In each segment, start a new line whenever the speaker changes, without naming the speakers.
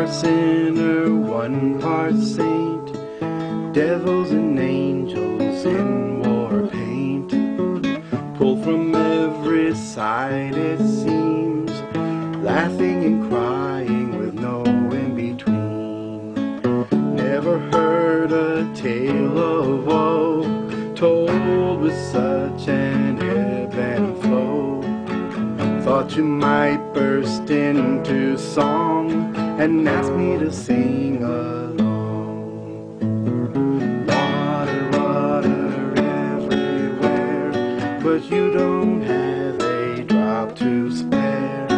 part sinner, one part saint, devils and angels in war paint, pulled from every side it seems, laughing and crying with no in between. Never heard a tale of woe. Told with such an ebb and flow. Thought you might burst into song and ask me to sing along. Water, water everywhere, but you don't have a drop to spare.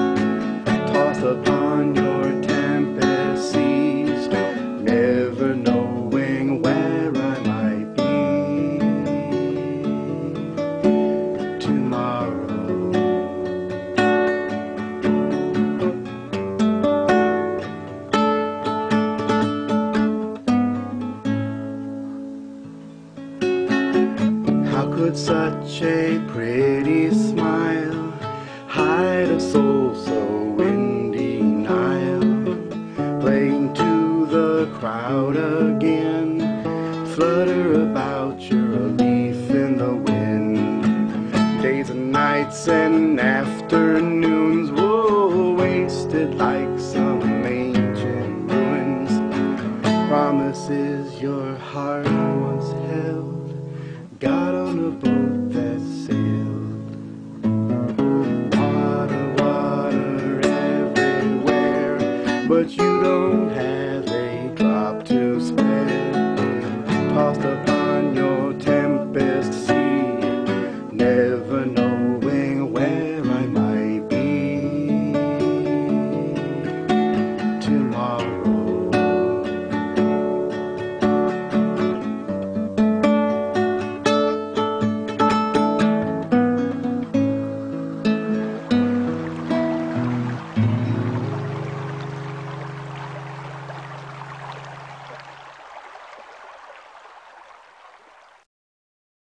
Tossed upon your such a pretty smile hide a soul so in denial? Playing to the crowd again, flutter about your leaf in the wind. Days and nights and afternoons were wasted like some ancient ruins. Promises your heart once held got on a boat that sailed. Water, water everywhere, but you don't have